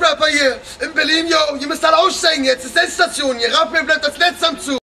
Rapper hier in Berlin, yo. Ihr müsst alle aussteigen jetzt. Es ist Endstation ihr Rapper bleibt als Netz am Zug.